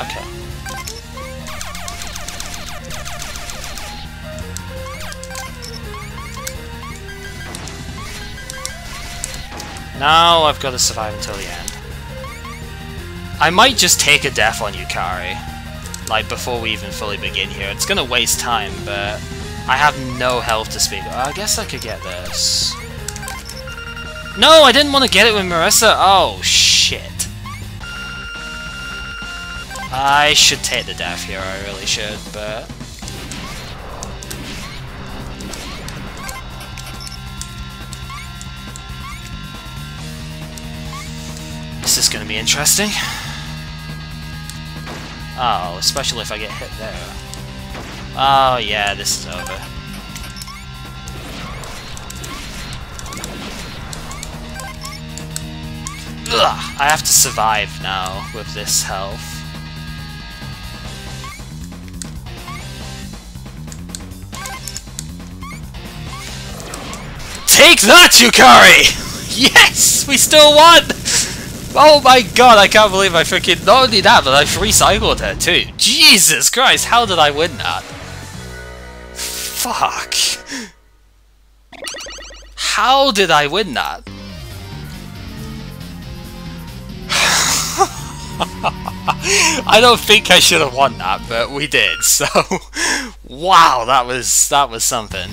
Okay. Now I've got to survive until the end. I might just take a death on Yukari, like before we even fully begin here. It's gonna waste time, but I have no health to speak. Of. I guess I could get this. No, I didn't want to get it with Marisa. Oh, shit. I should take the death here, I really should, but... This is gonna be interesting. Oh, especially if I get hit there. Oh yeah, this is over. Ugh, I have to survive now with this health. Take that, Yukari! Yes! We still won! Oh my god, I can't believe I freaking... Not only that, but I've recycled her too. Jesus Christ, how did I win that? Fuck. How did I win that? I don't think I should have won that, but we did. So, wow, that was that was something.